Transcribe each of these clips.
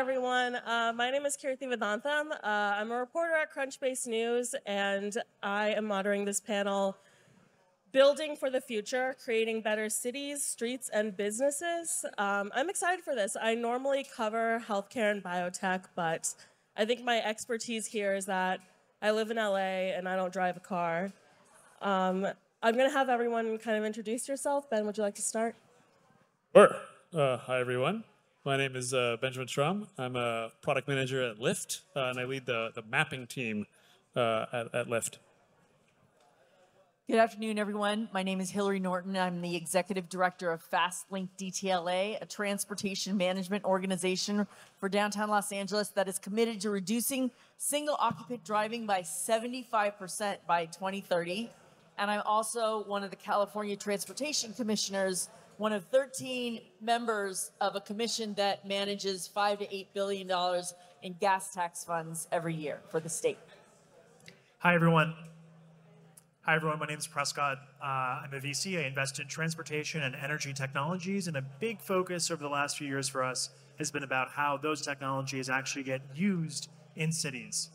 everyone. Uh, my name is Keerthi Vedantam. Uh, I'm a reporter at Crunchbase News, and I am moderating this panel, Building for the Future, Creating Better Cities, Streets, and Businesses. Um, I'm excited for this. I normally cover healthcare and biotech, but I think my expertise here is that I live in LA and I don't drive a car. Um, I'm going to have everyone kind of introduce yourself. Ben, would you like to start? Sure. Uh, hi, everyone. My name is uh, Benjamin Schrom. I'm a product manager at Lyft, uh, and I lead the, the mapping team uh, at, at Lyft. Good afternoon, everyone. My name is Hilary Norton. I'm the executive director of FastLink DTLA, a transportation management organization for downtown Los Angeles that is committed to reducing single occupant driving by 75% by 2030. And I'm also one of the California Transportation Commissioners, one of 13 members of a commission that manages five to eight billion dollars in gas tax funds every year for the state. Hi, everyone. Hi, everyone. My name is Prescott. Uh, I'm a VC. I invest in transportation and energy technologies, and a big focus over the last few years for us has been about how those technologies actually get used in cities.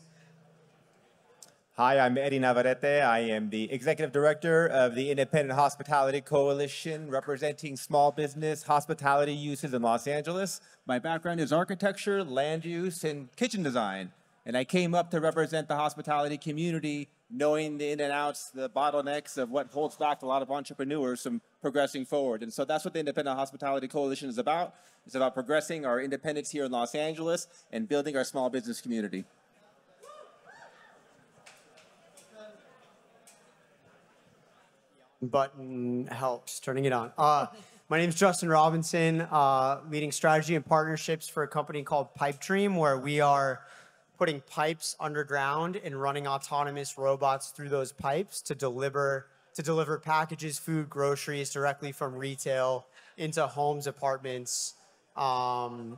Hi, I'm Eddie Navarrette. I am the Executive Director of the Independent Hospitality Coalition, representing small business hospitality uses in Los Angeles. My background is architecture, land use, and kitchen design. And I came up to represent the hospitality community, knowing the in and outs, the bottlenecks of what holds back a lot of entrepreneurs from progressing forward. And so that's what the Independent Hospitality Coalition is about. It's about progressing our independence here in Los Angeles and building our small business community. Button helps turning it on. Uh, my name is Justin Robinson, uh, leading strategy and partnerships for a company called Pipedream, where we are putting pipes underground and running autonomous robots through those pipes to deliver to deliver packages, food, groceries directly from retail into homes, apartments, um,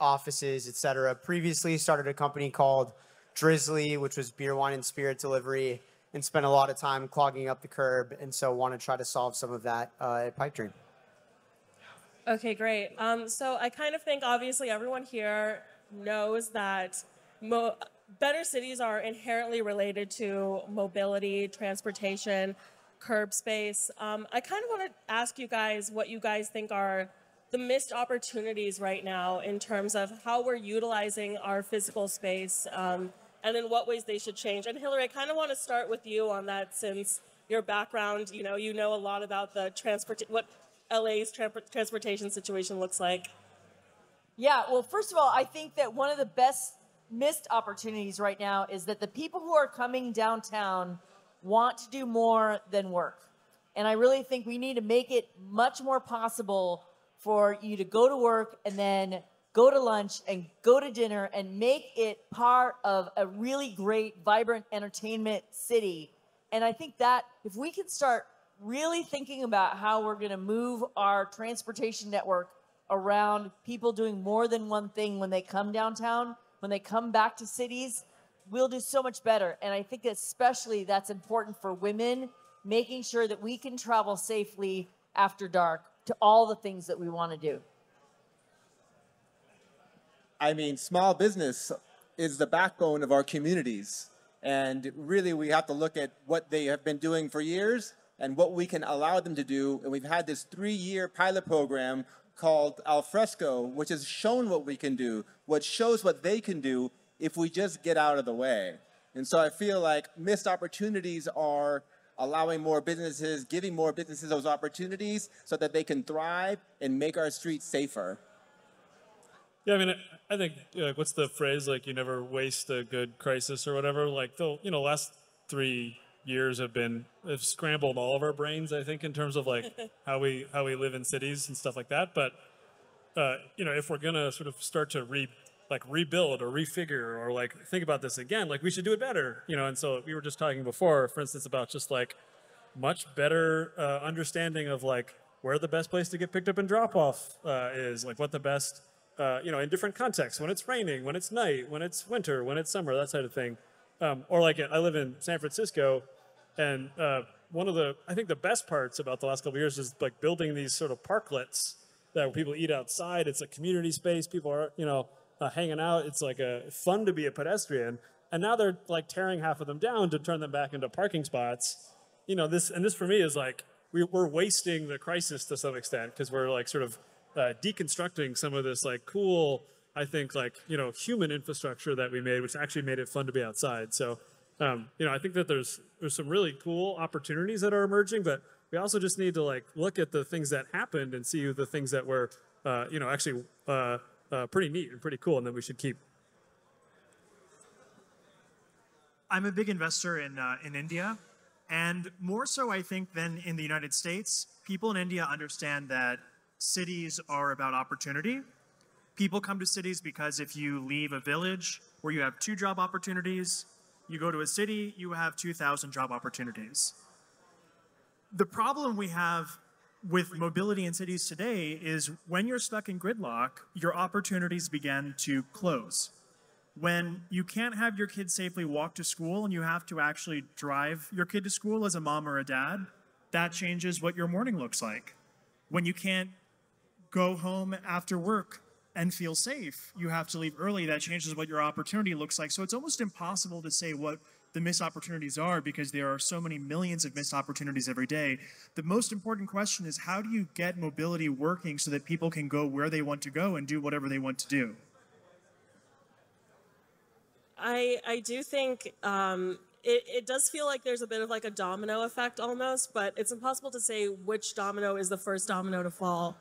offices, etc. Previously, started a company called Drizly, which was beer, wine, and spirit delivery and spent a lot of time clogging up the curb, and so want to try to solve some of that uh, at Pipedream. Okay, great. Um, so I kind of think obviously everyone here knows that better cities are inherently related to mobility, transportation, curb space. Um, I kind of want to ask you guys what you guys think are the missed opportunities right now in terms of how we're utilizing our physical space. Um, and in what ways they should change. And Hilary, I kind of want to start with you on that since your background, you know, you know a lot about the transport, what LA's tra- transportation situation looks like. Yeah, well, first of all, I think that one of the best missed opportunities right now is that the people who are coming downtown want to do more than work. And I really think we need to make it much more possible for you to go to work and then go to lunch and go to dinner and make it part of a really great, vibrant entertainment city. And I think that if we can start really thinking about how we're going to move our transportation network around people doing more than one thing when they come downtown, when they come back to cities, we'll do so much better. And I think especially that's important for women, making sure that we can travel safely after dark to all the things that we want to do. I mean, small business is the backbone of our communities. And really, we have to look at what they have been doing for years and what we can allow them to do. And we've had this three year pilot program called Alfresco, which has shown what we can do, what shows what they can do if we just get out of the way. And so I feel like missed opportunities are allowing more businesses, giving more businesses those opportunities so that they can thrive and make our streets safer. Yeah, I mean, I think like, what's the phrase like you never waste a good crisis or whatever. Like the you know last three years have been have scrambled all of our brains. I think in terms of like how we how we live in cities and stuff like that. But uh, you know, if we're gonna sort of start to re like rebuild or refigure or like think about this again, like we should do it better. You know, and so we were just talking before, for instance, about just like much better uh, understanding of like where the best place to get picked up and drop off uh, is, like what the best uh, you know, in different contexts, when it's raining, when it's night, when it's winter, when it's summer, that sort of thing. Um, or like I live in San Francisco, and uh, one of the I think the best parts about the last couple years is like building these sort of parklets that people eat outside. It's a community space. People are you know uh, hanging out. It's like a fun to be a pedestrian. And now they're like tearing half of them down to turn them back into parking spots. You know, this, and this for me is like, we, we're wasting the crisis to some extent because we're like sort of uh, deconstructing some of this like cool, I think like, you know, human infrastructure that we made, which actually made it fun to be outside. So, um, you know, I think that there's, there's some really cool opportunities that are emerging, but we also just need to like look at the things that happened and see the things that were, uh, you know, actually uh, uh, pretty neat and pretty cool and that we should keep. I'm a big investor in uh, in India, and more so, I think, than in the United States. People in India understand that cities are about opportunity. People come to cities because if you leave a village where you have two job opportunities, you go to a city, you have 2,000 job opportunities. The problem we have with mobility in cities today is when you're stuck in gridlock, your opportunities begin to close. When you can't have your kid safely walk to school and you have to actually drive your kid to school as a mom or a dad, that changes what your morning looks like. When you can't go home after work and feel safe, you have to leave early, that changes what your opportunity looks like. So it's almost impossible to say what the missed opportunities are because there are so many millions of missed opportunities every day. The most important question is how do you get mobility working so that people can go where they want to go and do whatever they want to do? I I do think um, it, it does feel like there's a bit of like a domino effect almost, but it's impossible to say which domino is the first domino to fall.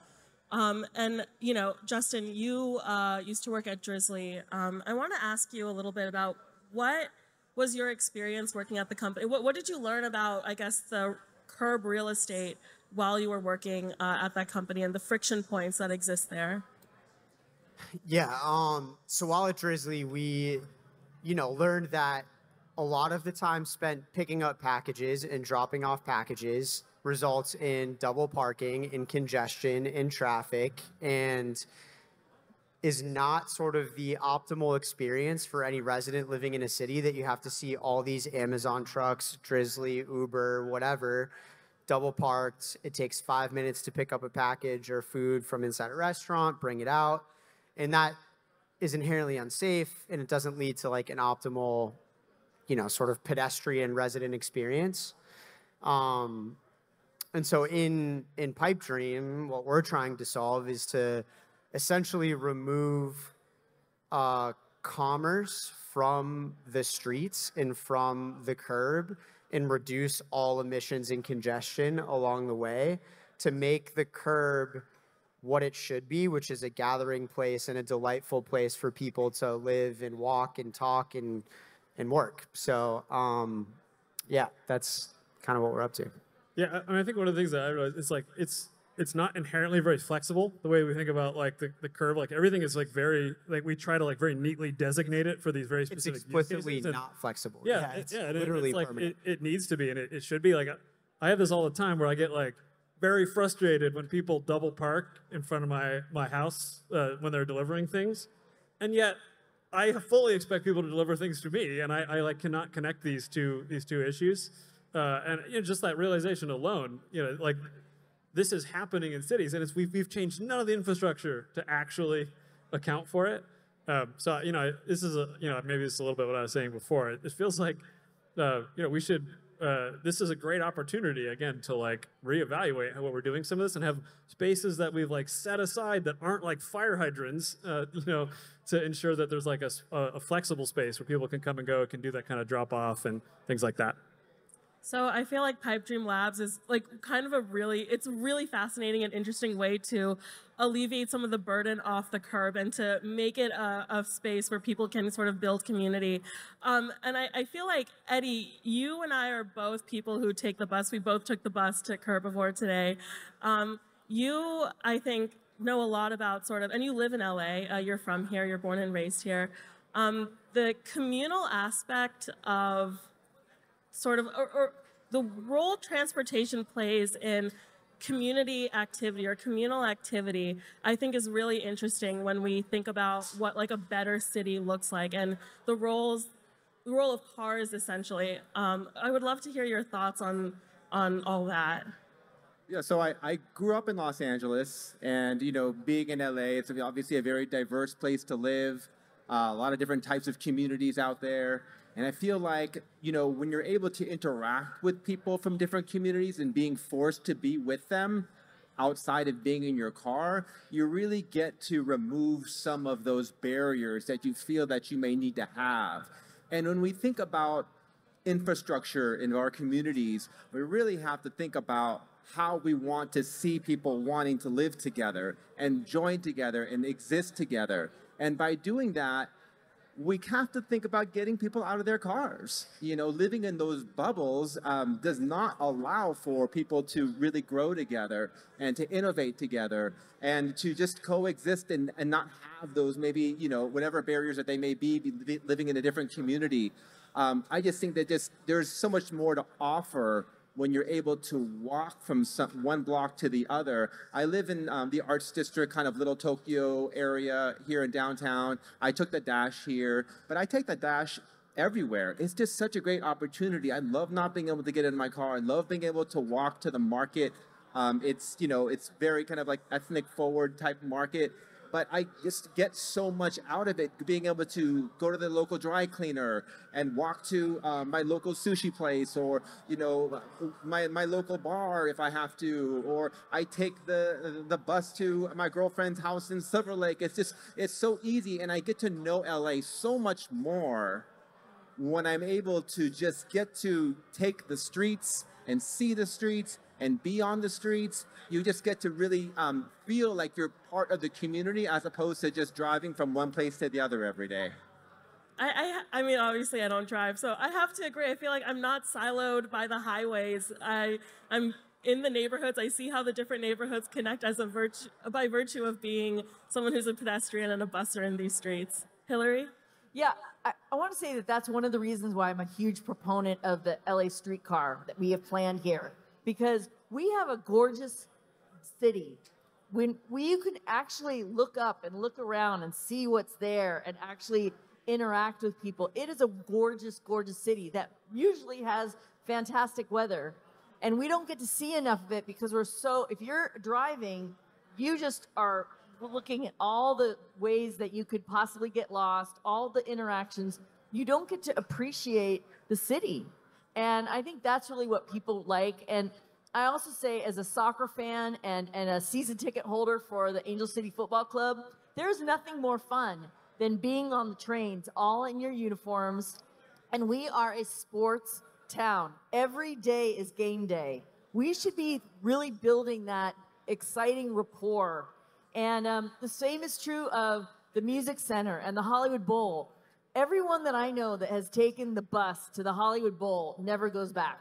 Um, and you know, Justin, you uh, used to work at Drizly. Um, I want to ask you a little bit about what was your experience working at the company? What, what did you learn about, I guess, the curb real estate while you were working uh, at that company and the friction points that exist there? Yeah. Um. So while at Drizly, we, you know, learned that a lot of the time spent picking up packages and dropping off packages results in double parking, in congestion, in traffic, and is not sort of the optimal experience for any resident living in a city that you have to see all these Amazon trucks, Drizly, Uber, whatever, double parked. It takes five minutes to pick up a package or food from inside a restaurant, bring it out. And that is inherently unsafe and it doesn't lead to like an optimal, you know, sort of pedestrian resident experience. Um, and so in in Pipedream, what we're trying to solve is to essentially remove uh, commerce from the streets and from the curb and reduce all emissions and congestion along the way to make the curb what it should be, which is a gathering place and a delightful place for people to live and walk and talk and and work. So um, yeah, that's kind of what we're up to. Yeah, I, mean, I think one of the things that I realized is like it's it's not inherently very flexible the way we think about like the, the curve like everything is like very like we try to like very neatly designate it for these very specific use explicitly and- not flexible. yeah, it's yeah, it- literally it's like permanent. it, it needs to be and it, it should be like i have this all the time where i get like very frustrated when people double park in front of my my house uh, when they're delivering things and yet i fully expect people to deliver things to me and i, I like cannot connect these two these two issues uh, and you know, just that realization alone you know like this is happening in cities, and it's we've, we've changed none of the infrastructure to actually account for it. Um, so you know, this is a you know maybe is a little bit what I was saying before. It, it feels like uh, you know we should. Uh, this is a great opportunity again to like reevaluate what we're doing some of this and have spaces that we've like set aside that aren't like fire hydrants, uh, you know, to ensure that there's like a- a flexible space where people can come and go, can do that kind of drop off and things like that. So I feel like Pipedream Labs is like kind of a really, it's a really fascinating and interesting way to alleviate some of the burden off the curb and to make it a, a space where people can sort of build community. Um, and I, I feel like Eddie, you and I are both people who take the bus. We both took the bus to Curbivore today. Um, you, I think, know a lot about sort of, and you live in LA. Uh, you're from here. You're born and raised here. Um, the communal aspect of sort of or, or the role transportation plays in community activity or communal activity i think is really interesting when we think about what like a better city looks like and the roles the role of cars essentially um, i would love to hear your thoughts on on all that Yeah, so I, I grew up in Los Angeles, and you know, being in LA, it's obviously a very diverse place to live. Uh, a lot of different types of communities out there, and I feel like you know, when you're able to interact with people from different communities and being forced to be with them outside of being in your car, you really get to remove some of those barriers that you feel that you may need to have. And when we think about infrastructure in our communities, we really have to think about how we want to see people wanting to live together and join together and exist together. And by doing that, we have to think about getting people out of their cars. You know, living in those bubbles um, does not allow for people to really grow together and to innovate together and to just coexist and, and not have those maybe, you know, whatever barriers that they may be, be living in a different community. Um, I just think that just there's so much more to offer when you're able to walk from some, one block to the other. I live in um, the Arts District, kind of Little Tokyo area here in downtown. I took the dash here, but I take the dash everywhere. It's just such a great opportunity. I love not being able to get in my car. I love being able to walk to the market. Um, it's you know it's very kind of like ethnic forward type market but I just get so much out of it being able to go to the local dry cleaner and walk to um, my local sushi place or you know my, my local bar if I have to or I take the the bus to my girlfriend's house in Silver Lake. It's just it's so easy and I get to know LA so much more when I'm able to just get to take the streets and see the streets and be on the streets, you just get to really um, feel like you're part of the community as opposed to just driving from one place to the other every day. I, I, I mean, obviously, I don't drive, so I have to agree. I feel like I'm not siloed by the highways. I, I'm in the neighborhoods. I see how the different neighborhoods connect as a virtue by virtue of being someone who's a pedestrian and a busser in these streets. Hilary. Yeah, I, I want to say that that's one of the reasons why I'm a huge proponent of the LA streetcar that we have planned here because we have a gorgeous city. When, when you can actually look up and look around and see what's there and actually interact with people, it is a gorgeous, gorgeous city that usually has fantastic weather. And we don't get to see enough of it because we're so, if you're driving, you just are looking at all the ways that you could possibly get lost, all the interactions. You don't get to appreciate the city. And I think that's really what people like. And I also say, as a soccer fan and, and a season ticket holder for the Angel City Football Club, there's nothing more fun than being on the trains, all in your uniforms. And we are a sports town. Every day is game day. We should be really building that exciting rapport. And um, the same is true of the Music Center and the Hollywood Bowl everyone that I know that has taken the bus to the Hollywood Bowl never goes back.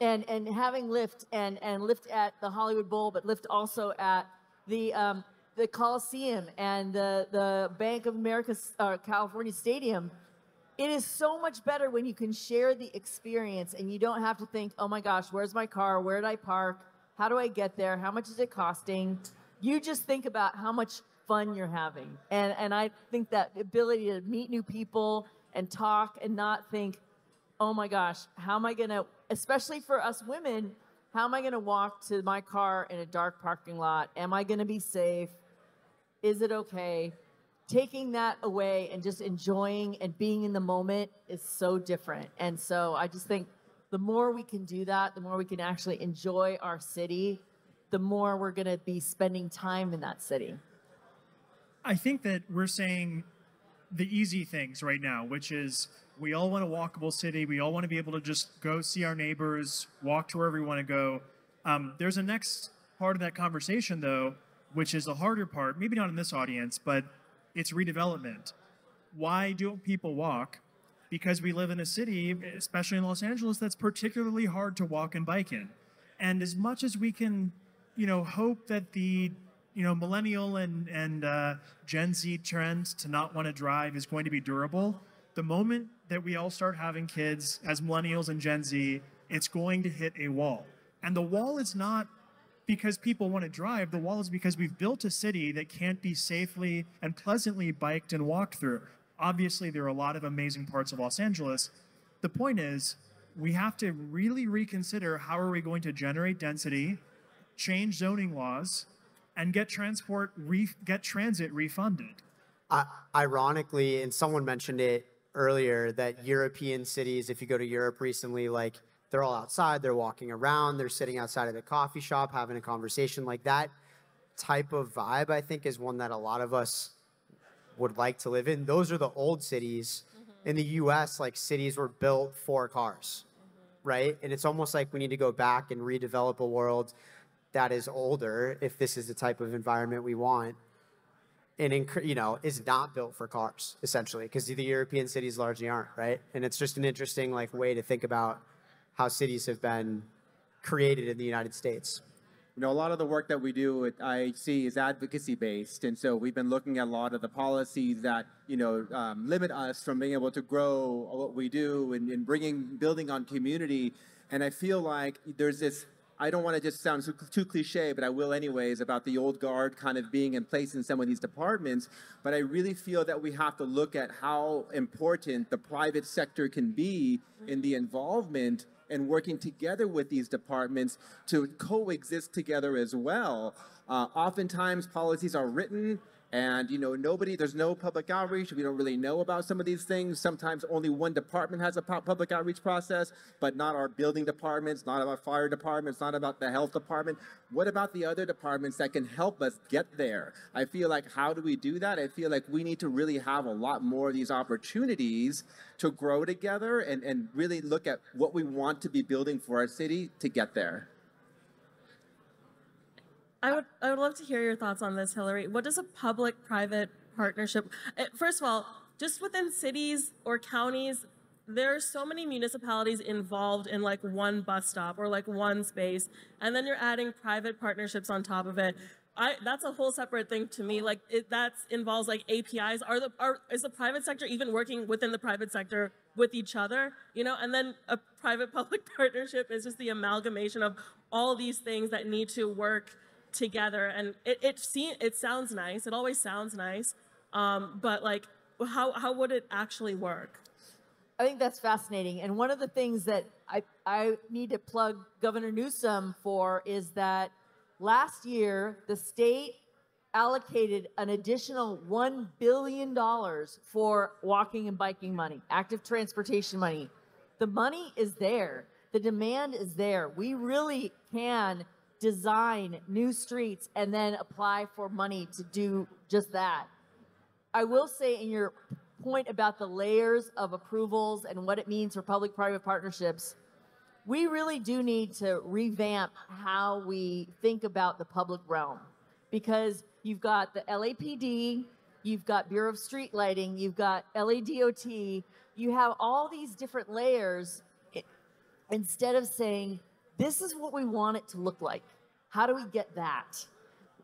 And and having Lyft and and Lyft at the Hollywood Bowl, but Lyft also at the um, the Coliseum and the the Bank of America uh, California Stadium. It is so much better when you can share the experience and you don't have to think, oh my gosh, where's my car? Where did I park? How do I get there? How much is it costing? You just think about how much fun you're having. And, and I think that ability to meet new people and talk and not think, oh my gosh, how am I going to, especially for us women, how am I going to walk to my car in a dark parking lot? Am I going to be safe? Is it okay? Taking that away and just enjoying and being in the moment is so different. And so I just think the more we can do that, the more we can actually enjoy our city, the more we're going to be spending time in that city. I think that we're saying the easy things right now, which is we all want a walkable city. We all want to be able to just go see our neighbors, walk to wherever we want to go. Um, there's a next part of that conversation, though, which is the harder part, maybe not in this audience, but it's redevelopment. Why don't people walk? Because we live in a city, especially in Los Angeles, that's particularly hard to walk and bike in. And as much as we can, you know, hope that the you know, millennial and, and uh, Gen Z trend to not want to drive is going to be durable. The moment that we all start having kids as millennials and Gen Z, it's going to hit a wall. And the wall is not because people want to drive, the wall is because we've built a city that can't be safely and pleasantly biked and walked through. Obviously, there are a lot of amazing parts of Los Angeles. The point is, we have to really reconsider how are we going to generate density change zoning laws, and get transport re- get transit refunded. I, ironically, and someone mentioned it earlier, that European cities, if you go to Europe recently, like they're all outside, they're walking around, they're sitting outside of the coffee shop having a conversation like that type of vibe, I think, is one that a lot of us would like to live in. Those are the old cities. Mm-hmm. In the US, like cities were built for cars, right? And it's almost like we need to go back and redevelop a world that is older if this is the type of environment we want and you know is not built for cars essentially because the European cities largely aren't right and it's just an interesting like way to think about how cities have been created in the United States. You know, a lot of the work that we do at IHC is advocacy based, and so we've been looking at a lot of the policies that you know um, limit us from being able to grow what we do and, and bringing building on community. And I feel like there's this. I don't want to just sound too, cliche, but I will anyways about the old guard kind of being in place in some of these departments. But I really feel that we have to look at how important the private sector can be in the involvement and working together with these departments to coexist together as well. Uh, oftentimes, policies are written and you know nobody there's no public outreach. We don't really know about some of these things. Sometimes only one department has a public outreach process but not our building departments not about fire departments not about the health department. What about the other departments that can help us get there? I feel like how do we do that? I feel like we need to really have a lot more of these opportunities to grow together and, and really look at what we want to be building for our city to get there I would I would love to hear your thoughts on this, Hilary. What does a public-private partnership? eh, First of all, just within cities or counties, there are so many municipalities involved in like one bus stop or like one space, and then you're adding private partnerships on top of it. I, that's a whole separate thing to me. Like that involves like APIs. Are the are is the private sector even working within the private sector with each other? You know, and then a private-public partnership is just the amalgamation of all these things that need to work together and it it see, it sounds nice it always sounds nice um, but like how how would it actually work I think that's fascinating. And one of the things that I, I need to plug Governor Newsom for is that last year the state allocated an additional $1 billion for walking and biking money, active transportation money. The money is there, the demand is there. We really can design new streets and then apply for money to do just that. I will say in your point about the layers of approvals and what it means for public private partnerships, we really do need to revamp how we think about the public realm because you've got the LAPD, you've got Bureau of Street Lighting, you've got LADOT, you have all these different layers instead of saying, this is what we want it to look like. How do we get that?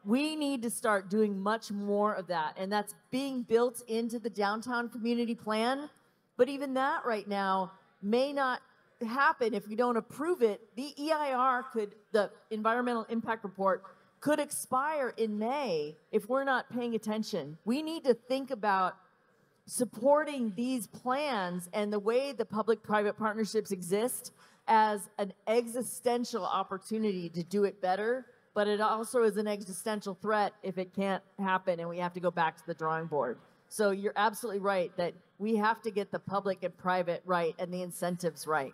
we need to start doing much more of that. And that's being built into the downtown community plan. But even that right now may not happen if we don't approve it. The EIR could, the environmental impact report, could expire in May if we're not paying attention. We need to think about supporting these plans and the way the public private partnerships exist as an existential opportunity to do it better but it also is an existential threat if it can't happen and we have to go back to the drawing board. So you're absolutely right that we have to get the public and private right and the incentives right.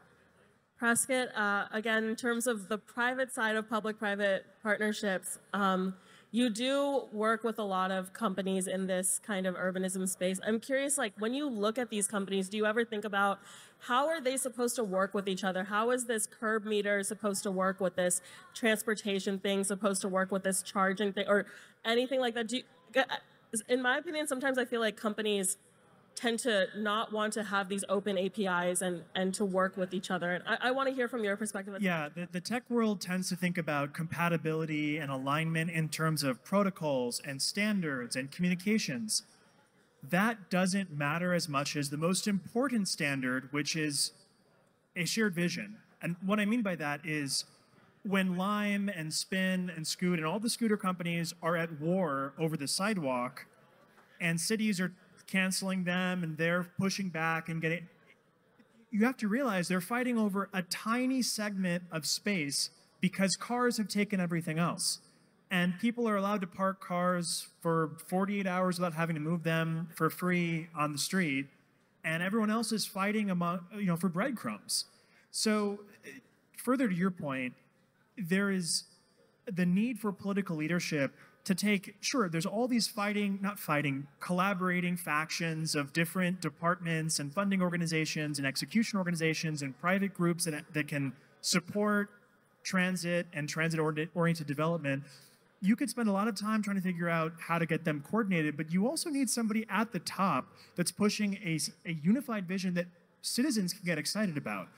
Prescott, uh, again, in terms of the private side of public-private partnerships, um, you do work with a lot of companies in this kind of urbanism space. I'm curious, like, when you look at these companies, do you ever think about how are they supposed to work with each other? How is this curb meter supposed to work with this transportation thing supposed to work with this charging thing or anything like that? Do you, in my opinion, sometimes I feel like companies tend to not want to have these open APIs and, and to work with each other. And I, I want to hear from your perspective. Yeah, the, the tech world tends to think about compatibility and alignment in terms of protocols and standards and communications. That doesn't matter as much as the most important standard, which is a shared vision. And what I mean by that is when Lime and Spin and Scoot and all the scooter companies are at war over the sidewalk, and cities are canceling them and they're pushing back and getting you have to realize they're fighting over a tiny segment of space because cars have taken everything else. And people are allowed to park cars for 48 hours without having to move them for free on the street. And everyone else is fighting among, you know, for breadcrumbs. So, further to your point, there is the need for political leadership to take sure there's all these fighting not fighting collaborating factions of different departments and funding organizations and execution organizations and private groups that, that can support transit and transit oriented development. You could spend a lot of time trying to figure out how to get them coordinated but you also need somebody at the top that's pushing a, a unified vision that citizens can get excited about.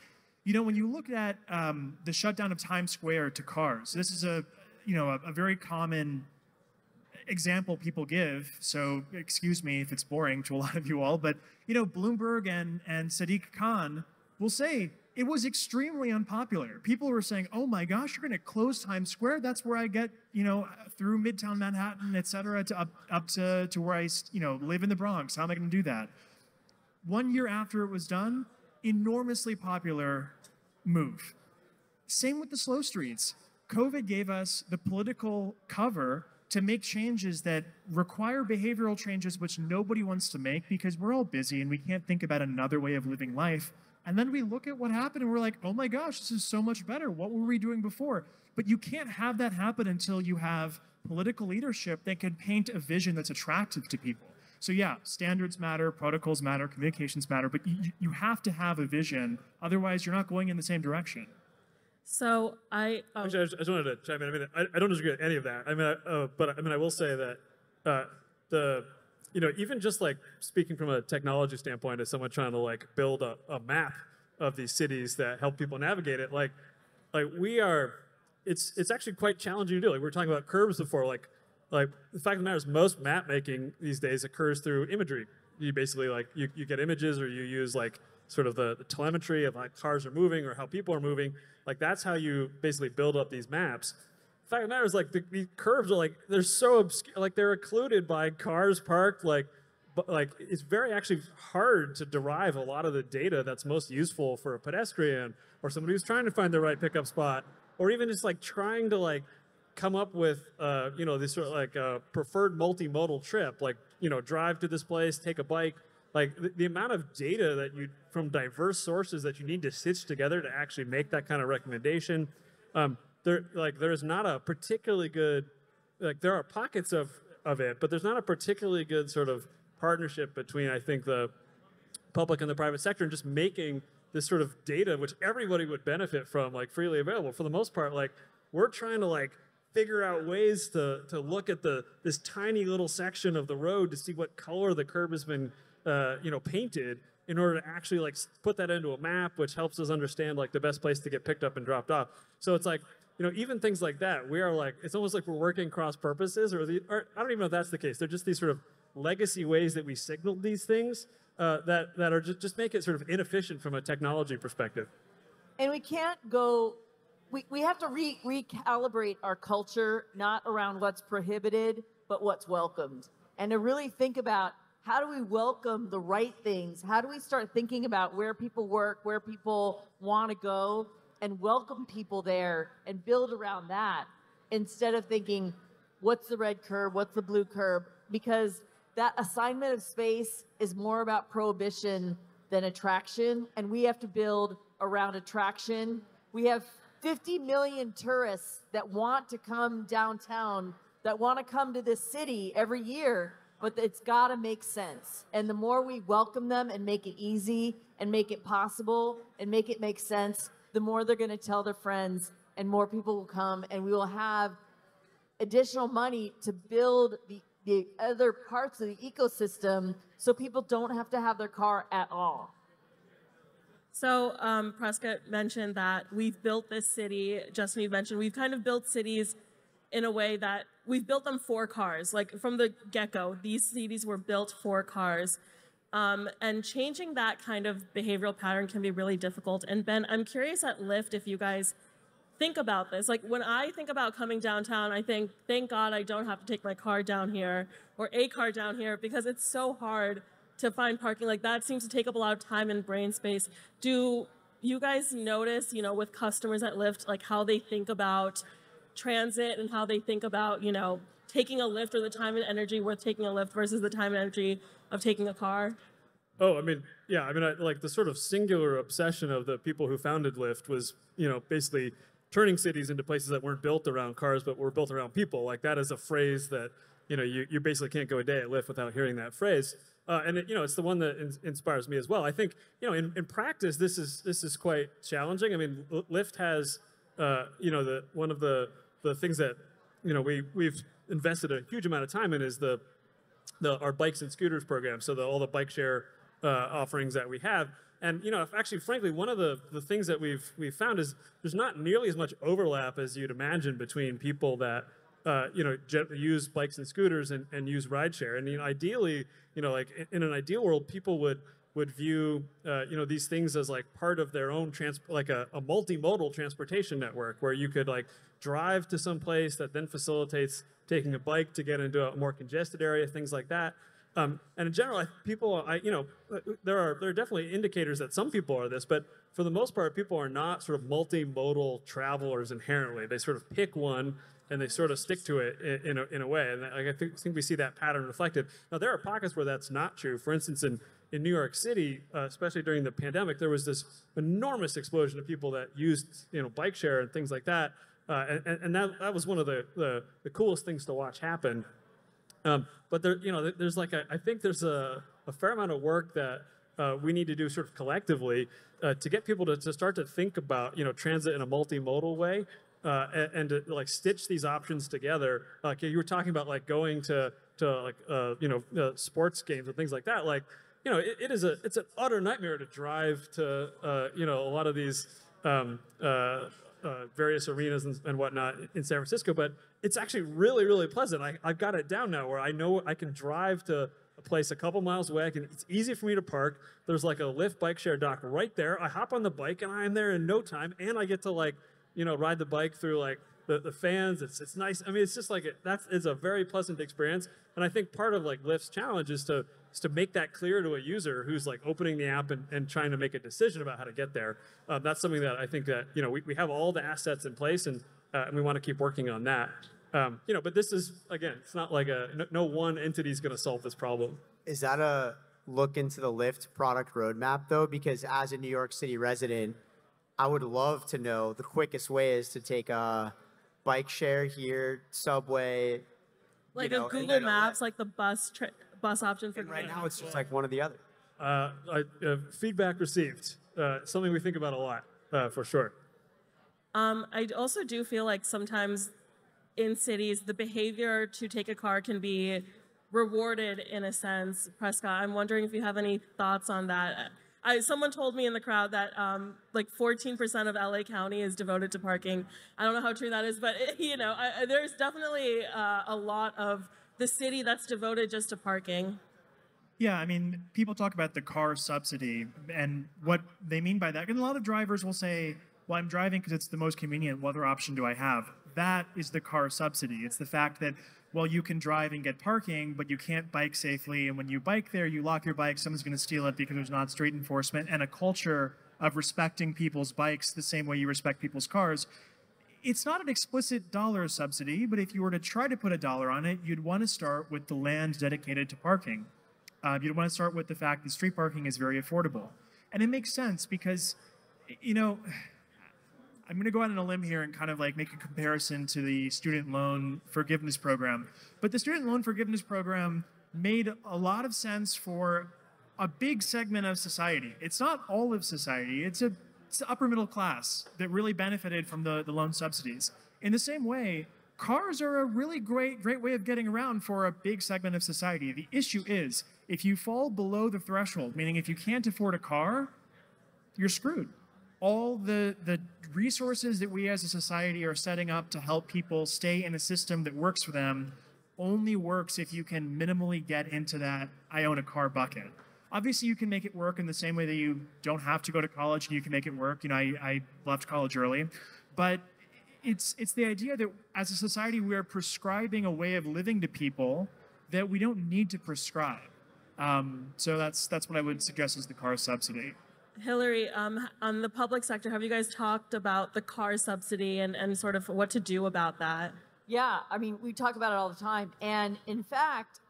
You know, when you look at um, the shutdown of Times Square to cars, this is a, you know, a, a very common example people give. So excuse me if it's boring to a lot of you all, but you know, Bloomberg and and Sadik-Khan will say it was extremely unpopular. People were saying, "Oh my gosh, you're going to close Times Square? That's where I get, you know, through Midtown Manhattan, et cetera, to up up to to where I, you know, live in the Bronx. How am I going to do that?" One year after it was done, enormously popular move. Same with the slow streets. COVID gave us the political cover to make changes that require behavioral changes which nobody wants to make because we're all busy and we can't think about another way of living life. And then we look at what happened and we're like, oh my gosh, this is so much better. What were we doing before? But you can't have that happen until you have political leadership that can paint a vision that's attractive to people. So yeah, standards matter, protocols matter, communications matter, but you, you have to have a vision. Otherwise, you're not going in the same direction. So I um, actually I just, I just, wanted to chime in. I mean, I, I, don't disagree with any of that. I mean, I, uh, but I mean, I will say that uh, the you know even just like speaking from a technology standpoint, as someone trying to like build a, a map of these cities that help people navigate it, like like we are, it's it's actually quite challenging to do. Like we were talking about curves before, like like the fact of the matter is most map making these days occurs through imagery. You basically like you, you get images or you use like sort of the, the telemetry of like cars are moving or how people are moving. Like that's how you basically build up these maps. The fact of the matter is like the, the curves are like they're so obscure, like they're occluded by cars parked like but like it's very actually hard to derive a lot of the data that's most useful for a pedestrian or somebody who's trying to find the right pickup spot or even just like trying to like come up with, uh, you know, this sort of like a preferred multimodal trip, like, you know, drive to this place, take a bike. Like the, the amount of data that you, from diverse sources that you need to stitch together to actually make that kind of recommendation. Um, there, like, there's not a particularly good, like, there are pockets of, of it, but there's not a particularly good sort of partnership between, I think, the public and the private sector and just making this sort of data, which everybody would benefit from, like freely available. For the most part, like we're trying to like figure out ways to, to look at the this tiny little section of the road to see what color the curb has been uh, you know painted in order to actually like put that into a map which helps us understand like the best place to get picked up and dropped off. So it's like you know even things like that we are like it's almost like we're working cross purposes or, the, or i don't even know if that's the case. They're just these sort of legacy ways that we signal these things uh, that that are just, just make it sort of inefficient from a technology perspective. And we can't go we, we have to re- recalibrate our culture, not around what's prohibited, but what's welcomed. And to really think about how do we welcome the right things? How do we start thinking about where people work, where people want to go, and welcome people there and build around that instead of thinking, what's the red curb, what's the blue curb? Because that assignment of space is more about prohibition than attraction, and we have to build around attraction. We have 50 million tourists that want to come downtown, that want to come to this city every year, but it's got to make sense. And the more we welcome them and make it easy and make it possible and make it make sense, the more they're going to tell their friends and more people will come and we will have additional money to build the, the other parts of the ecosystem so people don't have to have their car at all. So um, Prescott mentioned that we've built this city. Justin, you mentioned we've kind of built cities in a way that we've built them for cars. Like from the get-go, these cities were built for cars. Um, and changing that kind of behavioral pattern can be really difficult. And Ben, I'm curious at Lyft if you guys think about this. Like when I think about coming downtown, I think, thank God I don't have to take my car down here or a car down here because it's so hard to find parking like that seems to take up a lot of time and brain space. Do you guys notice, you know, with customers at Lyft, like how they think about transit and how they think about, you know, taking a lift or the time and energy worth taking a lift versus the time and energy of taking a car? Oh, I mean, yeah, I mean, I, like the sort of singular obsession of the people who founded Lyft was, you know, basically turning cities into places that weren't built around cars, but were built around people. Like that is a phrase that, you know, you, you basically can't go a day at Lyft without hearing that phrase. Uh, and it, you know, it's the one that in, inspires me as well. I think, you know, in, in practice, this is this is quite challenging. I mean, Lyft has, uh, you know, the one of the the things that, you know, we we've invested a huge amount of time in is the the our bikes and scooters program. So the, all the bike share uh, offerings that we have. And you know, actually, frankly, one of the, the things that we've we've found is there's not nearly as much overlap as you'd imagine between people that uh, you know use bikes and scooters and, and use rideshare. And you know, ideally, you know, like in an ideal world, people would would view uh, you know these things as like part of their own trans like a, a multimodal transportation network where you could like drive to some place that then facilitates taking a bike to get into a more congested area, things like that. Um, and in general, people, I, you know, there are there are definitely indicators that some people are this, but for the most part, people are not sort of multimodal travelers inherently. They sort of pick one and they sort of stick to it in, in, a, in a way. And I think, think we see that pattern reflected. Now, there are pockets where that's not true. For instance, in in New York City, uh, especially during the pandemic, there was this enormous explosion of people that used, you know, bike share and things like that. Uh, and, and that, that was one of the, the, the coolest things to watch happen um, but there, you know, there's like a, I think there's a, a fair amount of work that uh, we need to do sort of collectively uh, to get people to, to start to think about, you know, transit in a multimodal way. Uh, and, and, to like stitch these options together. Like you were talking about, like going to to like uh, you know uh, sports games and things like that. Like you know, it, it is a it's an utter nightmare to drive to uh, you know a lot of these um, uh, various arenas and, and, whatnot in San Francisco, but it's actually really, really pleasant. I, I've got it down now where I know I can drive to a place a couple miles away. Can, it's easy for me to park. There's like a Lyft bike share dock right there. I hop on the bike and I'm there in no time, and I get to like, you know, ride the bike through like the, the fans. It's it's nice. I mean, it's just like it, that's it's a very pleasant experience. And I think part of like Lyft's challenge is to is to make that clear to a user who's like opening the app and, and trying to make a decision about how to get there. Um, that's something that I think that you know we, we have all the assets in place and uh, and we want to keep working on that. Um, you know, but this is again, it's not like a no, no one entity is going to solve this problem. Is that a look into the Lyft product roadmap though? Because as a New York City resident, I would love to know the quickest way is to take a bike share here, subway. Like you know, a Google Maps, like the bus tra- bus option for. And right now, it's just like one or the other. Uh, uh, feedback received. Uh, something we think about a lot, uh, for sure. Um, I also do feel like sometimes in cities, the behavior to take a car can be rewarded in a sense. Prescott, I'm wondering if you have any thoughts on that. I, someone told me in the crowd that um, like 14% of LA County is devoted to parking. I don't know how true that is, but it, you know, I, there's definitely uh, a lot of the city that's devoted just to parking. Yeah, I mean, people talk about the car subsidy and what they mean by that. And a lot of drivers will say, well, I'm driving because it's the most convenient. What other option do I have? That is the car subsidy. It's the fact that well, you can drive and get parking, but you can't bike safely. And when you bike there, you lock your bike, someone's going to steal it because there's not street enforcement and a culture of respecting people's bikes the same way you respect people's cars. It's not an explicit dollar subsidy, but if you were to try to put a dollar on it, you'd want to start with the land dedicated to parking. Uh, you'd want to start with the fact that street parking is very affordable. And it makes sense because, you know, I'm going to go out on a limb here and kind of like make a comparison to the student loan forgiveness program. But the student loan forgiveness program made a lot of sense for a big segment of society. It's not all of society, it's, a, it's the upper middle class that really benefited from the, the loan subsidies. In the same way, cars are a really great, great way of getting around for a big segment of society. The issue is if you fall below the threshold, meaning if you can't afford a car, you're screwed all the, the resources that we as a society are setting up to help people stay in a system that works for them only works if you can minimally get into that I own a car bucket. Obviously, you can make it work in the same way that you don't have to go to college and you can make it work. You know, I, I left college early, but it's it's the idea that as a society we are prescribing a way of living to people that we don't need to prescribe. Um, so that's that's what I would suggest is the car subsidy. Hilary, um, on the public sector, have you guys talked about the car subsidy and, and sort of what to do about that? Yeah, I mean, we talk about it all the time. And in fact,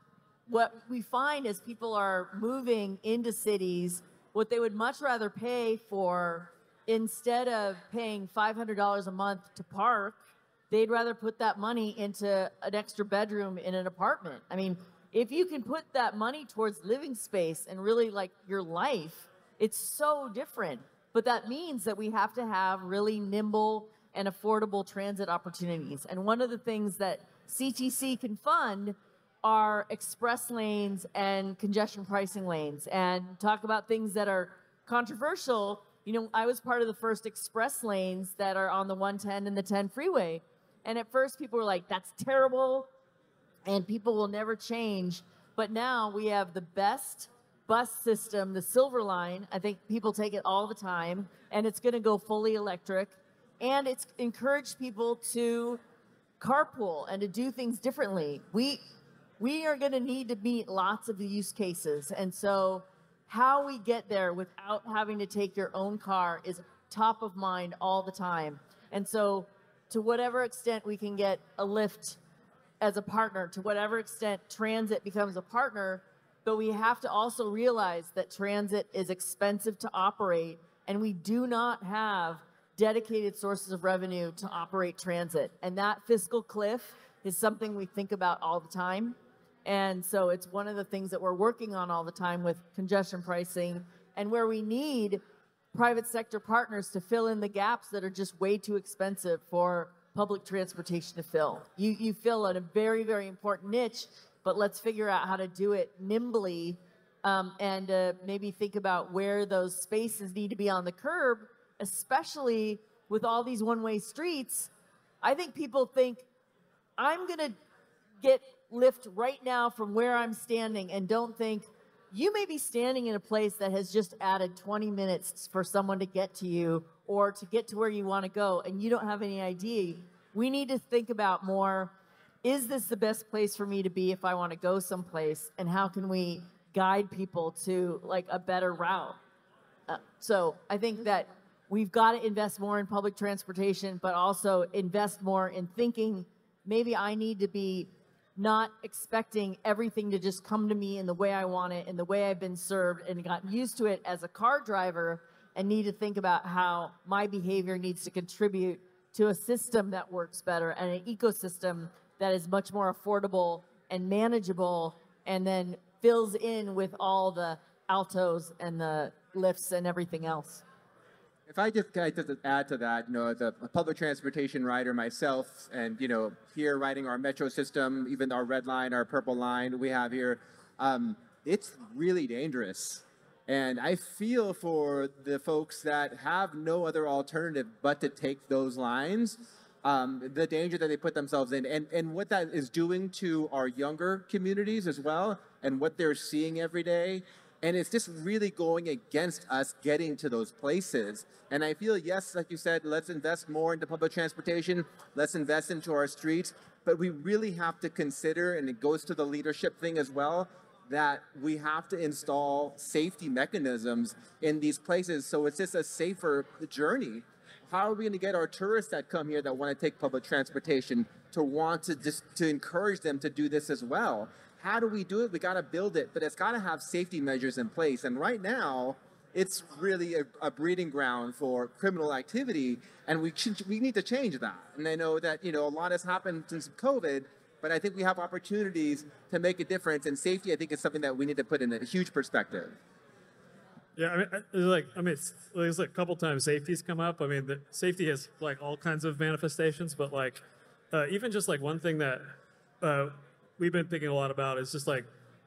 what we find is people are moving into cities, what they would much rather pay for instead of paying $500 a month to park, they'd rather put that money into an extra bedroom in an apartment. I mean, if you can put that money towards living space and really like your life, it's so different. But that means that we have to have really nimble and affordable transit opportunities. And one of the things that CTC can fund are express lanes and congestion pricing lanes and talk about things that are controversial. You know, I was part of the first express lanes that are on the 110 and the 10 freeway. And at first people were like, that's terrible and people will never change. But now we have the best bus system, the Silver Line. I think people take it all the time, and it's going to go fully electric. And it's encouraged people to carpool and to do things differently. We we are going to need to meet lots of the use cases, and so how we get there without having to take your own car is top of mind all the time. And so, to whatever extent we can get a Lyft as a partner, to whatever extent transit becomes a partner, but we have to also realize that transit is expensive to operate, and we do not have dedicated sources of revenue to operate transit. And that fiscal cliff is something we think about all the time. And so it's one of the things that we're working on all the time with congestion pricing and where we need private sector partners to fill in the gaps that are just way too expensive for public transportation to fill. You, you fill in a very, very important niche, but let's figure out how to do it nimbly um, and uh, maybe think about where those spaces need to be on the curb, especially with all these one way streets. I think people think, I'm going to get Lyft right now from where I'm standing and don't think, you may be standing in a place that has just added 20 minutes for someone to get to you or to get to where you want to go and you don't have any idea. We need to think about more is this the best place for me to be if I want to go someplace and how can we guide people to like a better route? Uh, so I think that we've got to invest more in public transportation, but also invest more in thinking maybe I need to be not expecting everything to just come to me in the way I want it, in the way I've been served, and gotten used to it as a car driver, and need to think about how my behavior needs to contribute to a system that works better and an ecosystem that is much more affordable and manageable, and then fills in with all the Altos and the Lyfts and everything else. If I just, I just add to that, you know, as a public transportation rider myself, and you know, here riding our metro system, even our red line, our purple line we have here, um, it's really dangerous. And I feel for the folks that have no other alternative but to take those lines, um, the danger that they put themselves in, and, and what that is doing to our younger communities as well, and what they're seeing every day. And it's just really going against us getting to those places. And I feel, yes, like you said, let's invest more into public transportation, let's invest into our streets, but we really have to consider, and it goes to the leadership thing as well, that we have to install safety mechanisms in these places so it's just a safer journey. How are we going to get our tourists that come here that want to take public transportation to want to just to encourage them to do this as well? How do we do it? We got to build it, but it's got to have safety measures in place. And right now, it's really a, a breeding ground for criminal activity, and we should, we need to change that. And I know that you know a lot has happened since COVID, but I think we have opportunities to make a difference. And safety, I think, is something that we need to put in a huge perspective. Yeah, I mean, like I mean, there's like a couple times safety's come up. I mean, the safety has like all kinds of manifestations, but like uh, even just like one thing that uh, we've been thinking a lot about is just like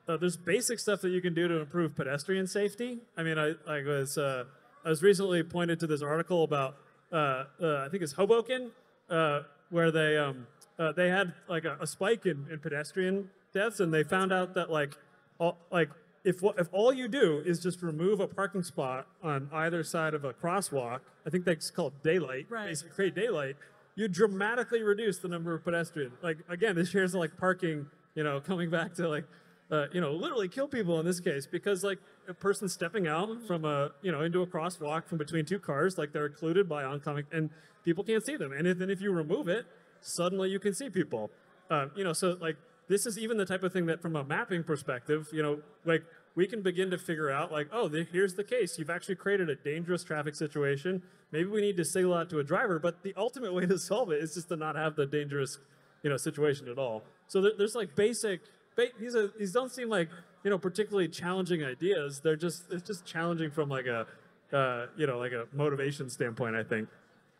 uh, there's basic stuff that you can do to improve pedestrian safety. I mean, I, I was uh, I was recently pointed to this article about uh, uh, I think it's Hoboken, uh, where they um, uh, they had like a, a spike in, in pedestrian deaths, and they found out that like all, like if if all you do is just remove a parking spot on either side of a crosswalk, I think that's called daylight. Right. Basically, create daylight. You dramatically reduce the number of pedestrians. Like again, this shares like parking. You know, coming back to like uh, you know, literally kill people in this case because like a person stepping out from a, you know, into a crosswalk from between two cars, like they're occluded by oncoming, and people can't see them. And if, then if you remove it, suddenly you can see people. Uh, you know, so like this is even the type of thing that from a mapping perspective, you know, like we can begin to figure out like, oh, the, here's the case. You've actually created a dangerous traffic situation. Maybe we need to signal out to a driver, but the ultimate way to solve it is just to not have the dangerous, you know, situation at all. So there, there's like basic, ba- these are these don't seem like you know particularly challenging ideas. They're just it's just challenging from like a, uh, you know, like a motivation standpoint. I think.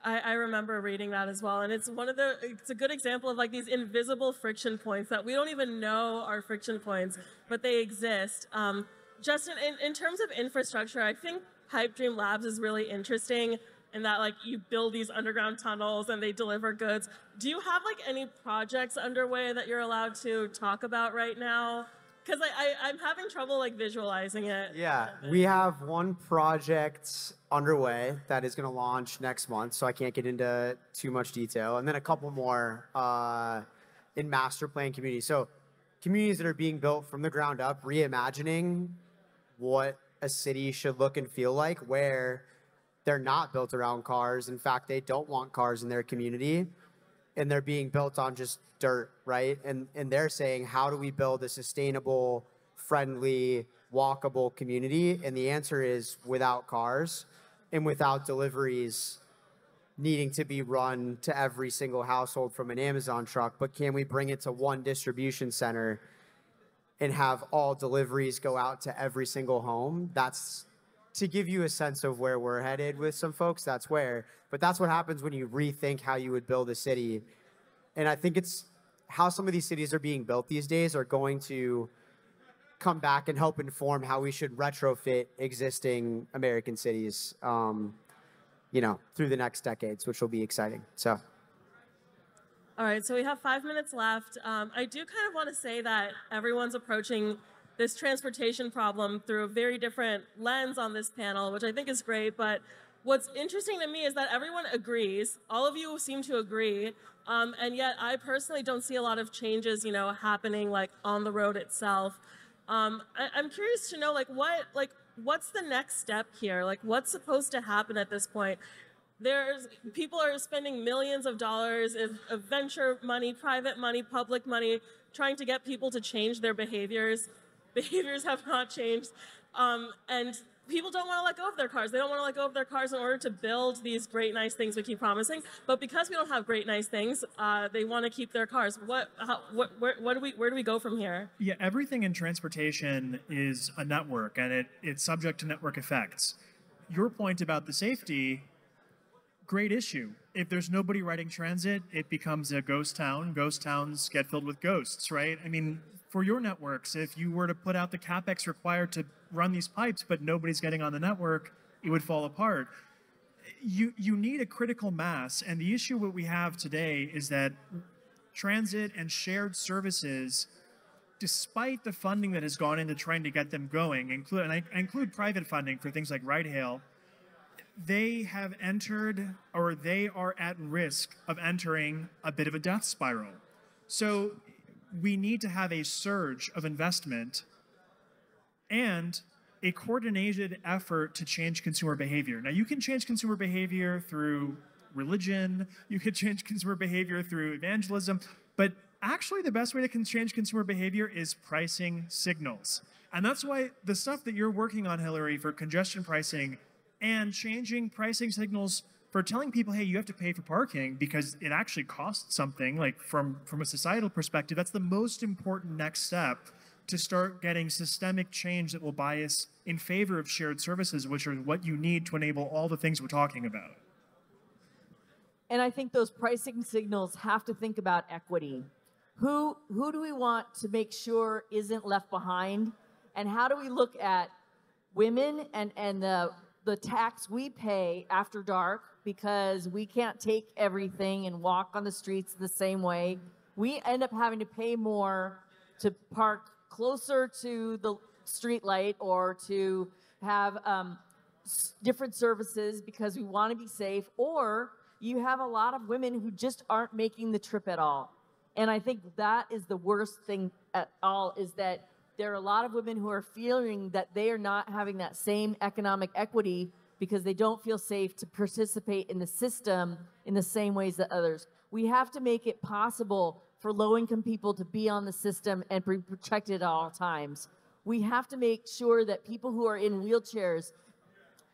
I, I remember reading that as well, and it's one of the. It's a good example of like these invisible friction points that we don't even know are friction points, but they exist. Um, Justin, in, in terms of infrastructure, I think Pipedream Labs is really interesting in that like you build these underground tunnels and they deliver goods. Do you have like any projects underway that you're allowed to talk about right now? Because I, I'm having trouble like visualizing it. Yeah, we have one project underway that is going to launch next month, so I can't get into too much detail, and then a couple more uh, in master plan communities. So communities that are being built from the ground up, reimagining what a city should look and feel like, where they're not built around cars. In fact, they don't want cars in their community and they're being built on just dirt, right? And and they're saying, how do we build a sustainable, friendly, walkable community? And the answer is without cars and without deliveries needing to be run to every single household from an Amazon truck, but can we bring it to one distribution center and have all deliveries go out to every single home? That's to give you a sense of where we're headed with some folks, that's where. But that's what happens when you rethink how you would build a city. And I think it's how some of these cities are being built these days are going to come back and help inform how we should retrofit existing American cities, um, you know, through the next decades, which will be exciting. So. All right, so we have five minutes left. Um, I do kind of want to say that everyone's approaching this transportation problem through a very different lens on this panel, which I think is great. But what's interesting to me is that everyone agrees. All of you seem to agree. Um, and yet I personally don't see a lot of changes, you know, happening like on the road itself. Um, I, I'm curious to know like what, like, what's the next step here? Like what's supposed to happen at this point? There's people are spending millions of dollars of, of venture money, private money, public money, trying to get people to change their behaviors behaviors have not changed. Um, and people don't want to let go of their cars. They don't want to let go of their cars in order to build these great, nice things we keep promising. But because we don't have great, nice things, uh, they want to keep their cars. What, how, what, where, what do we, where do we go from here? Yeah, everything in transportation is a network, and it, it's subject to network effects. Your point about the safety, great issue. If there's nobody riding transit, it becomes a ghost town. Ghost towns get filled with ghosts, right? I mean, for your networks, if you were to put out the capex required to run these pipes, but nobody's getting on the network, it would fall apart. You you need a critical mass, and the issue what we have today is that transit and shared services, despite the funding that has gone into trying to get them going, include and I, I include private funding for things like ride hail, they have entered or they are at risk of entering a bit of a death spiral. So we need to have a surge of investment and a coordinated effort to change consumer behavior. Now, you can change consumer behavior through religion, you can change consumer behavior through evangelism, but actually, the best way to change consumer behavior is pricing signals. And that's why the stuff that you're working on, Hilary, for congestion pricing and changing pricing signals for telling people, hey, you have to pay for parking because it actually costs something, like from, from a societal perspective, that's the most important next step to start getting systemic change that will bias in favor of shared services, which are what you need to enable all the things we're talking about. And I think those pricing signals have to think about equity. Who, who do we want to make sure isn't left behind? And how do we look at women and, and the, the tax we pay after dark because we can't take everything and walk on the streets the same way. We end up having to pay more to park closer to the street light or to have um, different services because we want to be safe, or you have a lot of women who just aren't making the trip at all. And I think that is the worst thing at all is that there are a lot of women who are feeling that they are not having that same economic equity because they don't feel safe to participate in the system in the same ways that others. We have to make it possible for low income people to be on the system and be protected at all times. We have to make sure that people who are in wheelchairs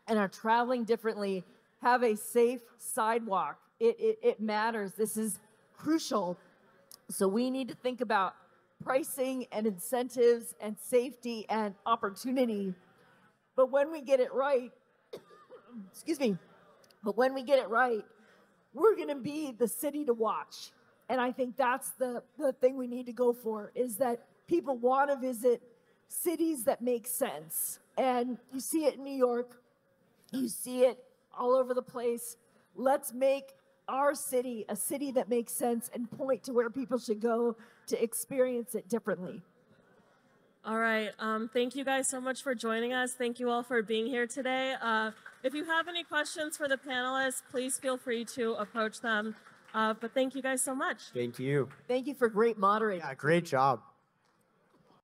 and are traveling differently have a safe sidewalk. It, it, it matters. This is crucial. So we need to think about pricing and incentives and safety and opportunity. But when we get it right, excuse me, but when we get it right, we're going to be the city to watch. And I think that's the, the thing we need to go for is that people want to visit cities that make sense. And you see it in New York, you see it all over the place. Let's make our city a city that makes sense and point to where people should go to experience it differently. All right. Um, thank you guys so much for joining us. Thank you all for being here today. Uh, if you have any questions for the panelists, please feel free to approach them. Uh, but thank you guys so much. Thank you. Thank you for great moderating. Yeah, great job.